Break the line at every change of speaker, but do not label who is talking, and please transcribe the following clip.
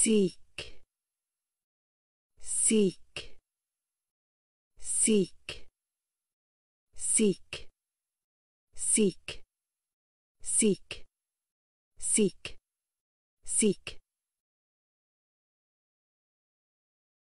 seek seek seek seek seek seek seek seek